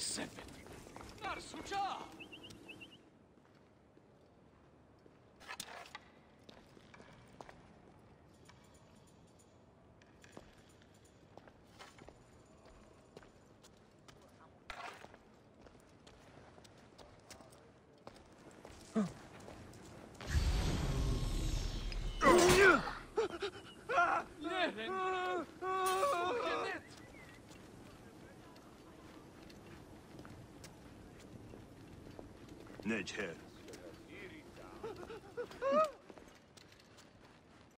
sefer. Dar suça! Leren! Nedger.